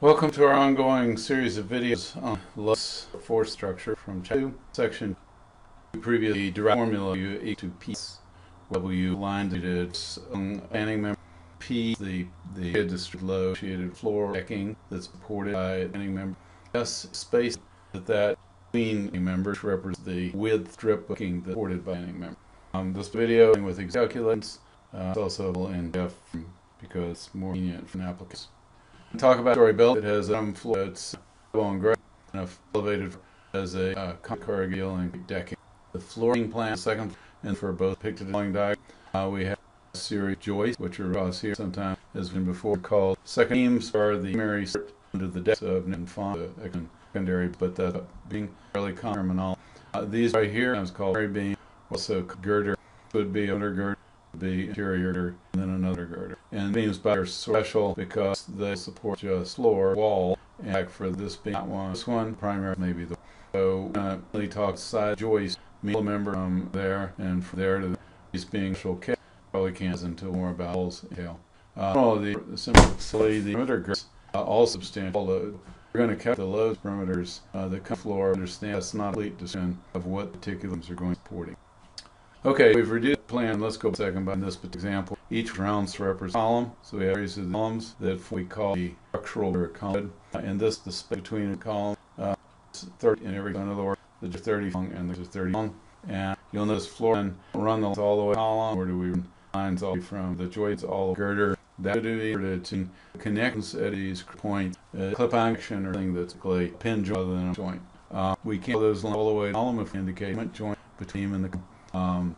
Welcome to our ongoing series of videos on Love's force structure from chapter 2, section 2, previously derived formula U equal to P W line its bending member P the the district load associated floor decking that's supported by a bending member S space that that between members represents the width strip booking that's supported by bending member. Um, this video with calculations uh, is also in F because more convenient for applicants talk about story built. It has a floor that's on ground and elevated as a uh, and decking. The flooring plan second and for both pictured diagram. Uh, we have series joists, which are across here sometimes has been before called second beams are the primary under the deck of uh, secondary, but that being fairly common terminology. Uh, these right here is called primary beam, also girder, would be undergird the interior girder and then another girder. And beams are special because they support just floor, wall, and back for this beam, that one, this one, primary, maybe the so uh, really talk side joist, middle member from there and from there to these being special case. Probably can't until more about holes detail. Uh, all the simply the perimeter girders, uh, all substantial load. We're going to count the load perimeters uh, that come floor. Understand that's not a complete description of what particulars are going supporting. Okay, we've reduced the plan. Let's go a second by this example. Each rounds represents a column. So we have areas of the columns that we call the structural column. Uh, and this, the space between the column, uh, 30 in every, in other words, the 30 long and the 30 long. And you'll notice floor and run the all the way column, where do we run lines all the way from the joints all the girder. That would be to connect at these points, uh, clip action or thing that's a pin joint rather than a joint. Uh, we can't those all the way column if indicate joint between and the um,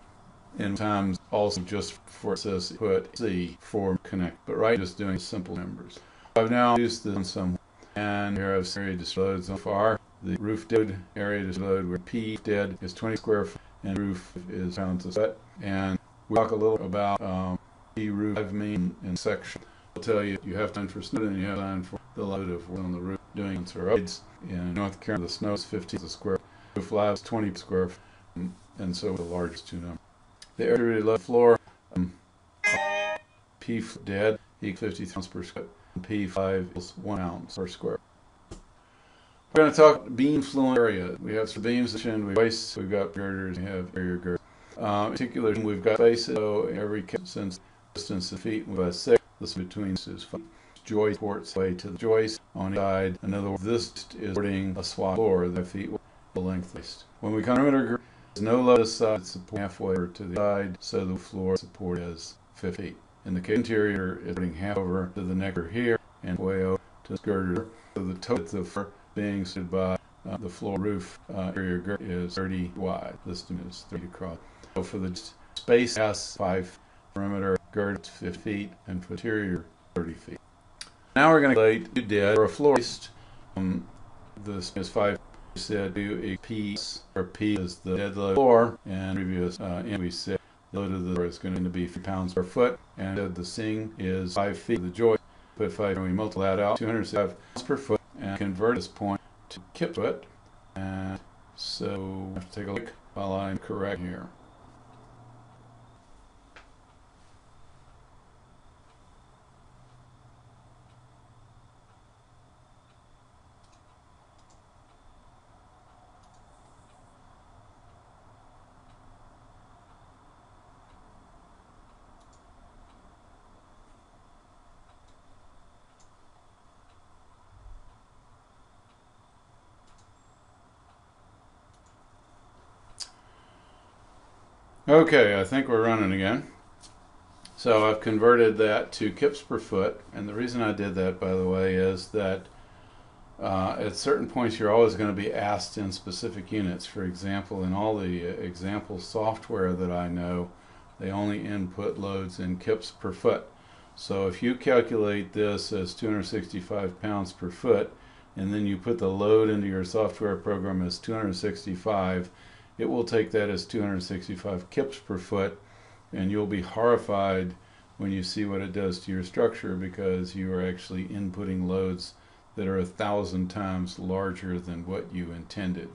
and times also just for says put C for connect, but right just doing simple numbers. I've now used this on some and here I've area load so far. The roof dead area load where P dead is 20 square foot and roof is pounds a set. And we talk a little about um, P roof I mean in section. I'll tell you you have time for snow and you have time for the load of on the roof doing roads. In North Carolina the snow is 50 square roof labs 20 square foot and so the largest two numbers. The area left floor, um, P dead equals 50 pounds per square, P5 equals 1 ounce per square. We're going to talk beam fluent area. We have some beams, we have waist, we've got girders, we have area girders. Um, in particular, we've got faces, so every since distance of feet, we've got six, this between is five. Joist ports way to the joist on the side. In other words, this is supporting a swap floor, the feet the length. When we come perimeter there's no low side support halfway over to the side, so the floor support is 50 feet. In the interior it's putting half over to the necker here and way over to the girder. So the total width of the being stood by uh, the floor roof uh, area girder is 30 wide. This is 30 across. So for the space S 5 perimeter girder 50 feet and for interior 30 feet. Now we're going to calculate two dead for a floorist. Um, this is 5 said do a piece or P is the dead load floor and previous uh, and we said the load of the floor is going to be 3 pounds per foot and the sing is 5 feet. The joist put 5 and we multiply that out 205 pounds per foot and convert this point to kip foot. And so I have to take a look while I'm correct here Okay, I think we're running again. So I've converted that to kips per foot, and the reason I did that, by the way, is that uh, at certain points you're always going to be asked in specific units. For example, in all the uh, example software that I know, they only input loads in kips per foot. So if you calculate this as 265 pounds per foot, and then you put the load into your software program as 265, it will take that as 265 kips per foot and you'll be horrified when you see what it does to your structure because you are actually inputting loads that are a thousand times larger than what you intended.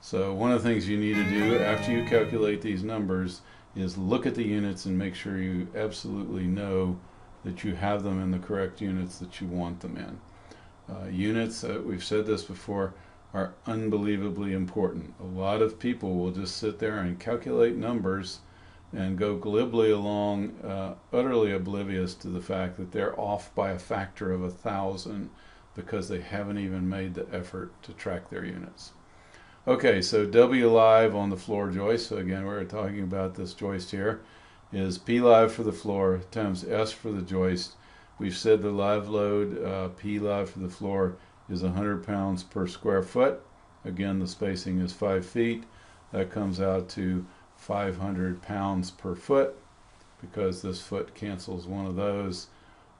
So one of the things you need to do after you calculate these numbers is look at the units and make sure you absolutely know that you have them in the correct units that you want them in. Uh, units, uh, we've said this before, are unbelievably important. A lot of people will just sit there and calculate numbers and go glibly along, uh, utterly oblivious to the fact that they're off by a factor of a thousand because they haven't even made the effort to track their units. Okay, so W live on the floor joist, so again we're talking about this joist here, is P live for the floor times S for the joist. We've said the live load, uh, P live for the floor, is 100 pounds per square foot. Again, the spacing is 5 feet. That comes out to 500 pounds per foot because this foot cancels one of those,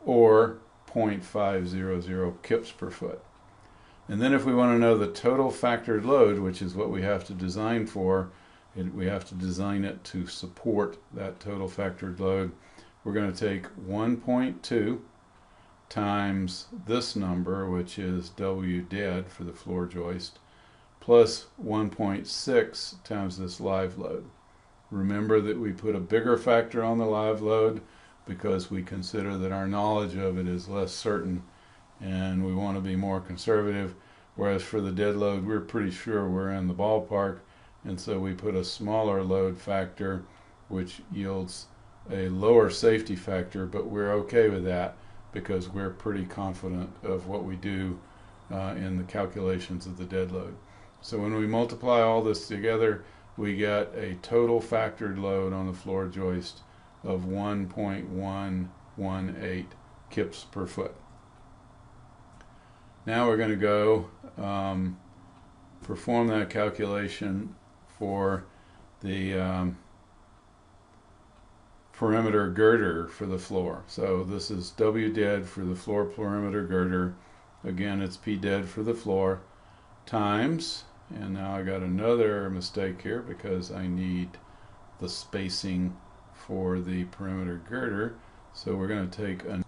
or 0.500 kips per foot. And then if we want to know the total factored load, which is what we have to design for, it, we have to design it to support that total factored load. We're going to take 1.2 times this number, which is W dead for the floor joist, plus 1.6 times this live load. Remember that we put a bigger factor on the live load because we consider that our knowledge of it is less certain and we want to be more conservative. Whereas for the dead load, we're pretty sure we're in the ballpark, and so we put a smaller load factor, which yields a lower safety factor, but we're okay with that because we're pretty confident of what we do uh, in the calculations of the dead load. So when we multiply all this together, we get a total factored load on the floor joist of 1.118 kips per foot. Now we're going to go um, perform that calculation for the um, perimeter girder for the floor. So this is W dead for the floor perimeter girder. Again, it's P dead for the floor times, and now I got another mistake here because I need the spacing for the perimeter girder. So we're going to take a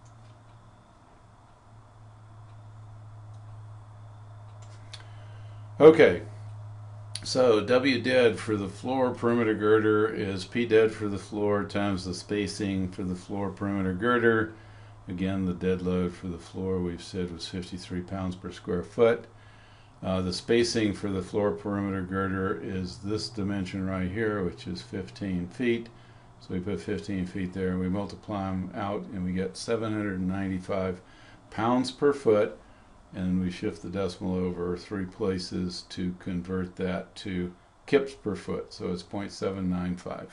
Okay, so W dead for the floor perimeter girder is P dead for the floor times the spacing for the floor perimeter girder. Again, the dead load for the floor we've said was 53 pounds per square foot. Uh, the spacing for the floor perimeter girder is this dimension right here, which is 15 feet. So we put 15 feet there and we multiply them out and we get 795 pounds per foot and we shift the decimal over three places to convert that to kips per foot, so it's 0.795.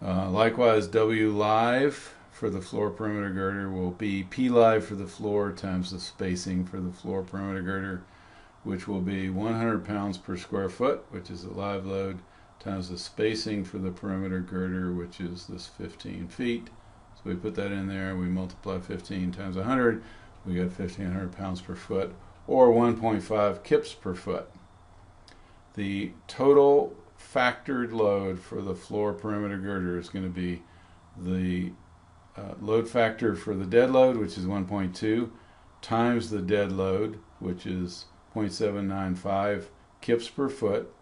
Uh, likewise, W live for the floor perimeter girder will be P live for the floor times the spacing for the floor perimeter girder, which will be 100 pounds per square foot, which is the live load, times the spacing for the perimeter girder, which is this 15 feet. So we put that in there, we multiply 15 times 100, we get 1,500 pounds per foot, or 1.5 kips per foot. The total factored load for the floor perimeter girder is going to be the uh, load factor for the dead load, which is 1.2, times the dead load, which is 0.795 kips per foot,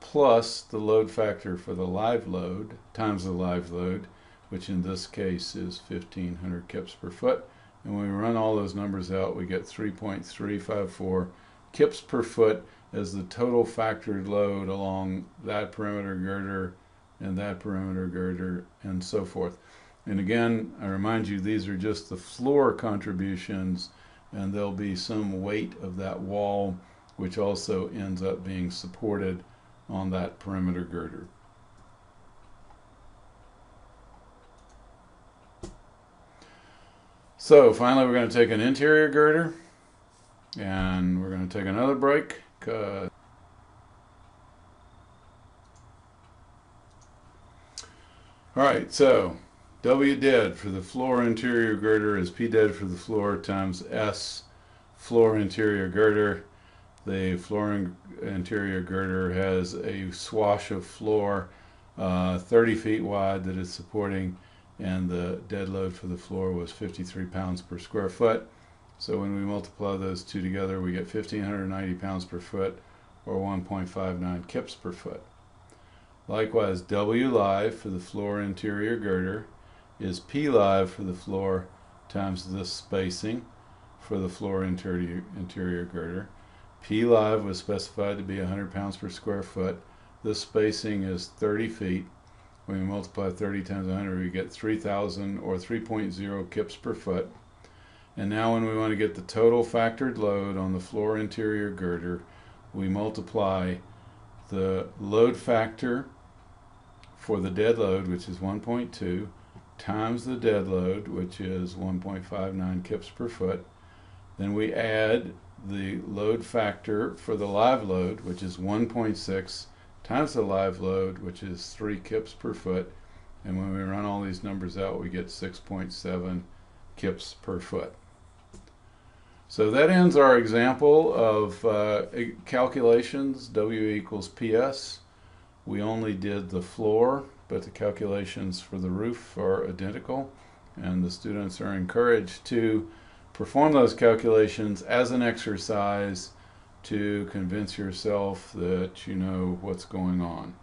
plus the load factor for the live load times the live load, which in this case is 1500 kips per foot, and when we run all those numbers out, we get 3.354 kips per foot as the total factored load along that perimeter girder and that perimeter girder and so forth. And again, I remind you, these are just the floor contributions and there'll be some weight of that wall which also ends up being supported on that perimeter girder. So finally we're going to take an interior girder and we're going to take another break. All right, so W dead for the floor interior girder is P dead for the floor times S floor interior girder. The floor interior girder has a swash of floor uh, 30 feet wide that is supporting and the dead load for the floor was 53 pounds per square foot. So when we multiply those two together, we get 1,590 pounds per foot or 1.59 kips per foot. Likewise, W live for the floor interior girder is P live for the floor times this spacing for the floor interior, interior girder. P live was specified to be 100 pounds per square foot. This spacing is 30 feet. When we multiply 30 times 100, we get 3,000 or 3.0 kips per foot. And now when we want to get the total factored load on the floor interior girder, we multiply the load factor for the dead load, which is 1.2, times the dead load, which is 1.59 kips per foot. Then we add the load factor for the live load, which is 1.6, times the live load, which is 3 kips per foot. And when we run all these numbers out, we get 6.7 kips per foot. So that ends our example of uh, calculations, W equals PS. We only did the floor, but the calculations for the roof are identical. And the students are encouraged to perform those calculations as an exercise to convince yourself that you know what's going on.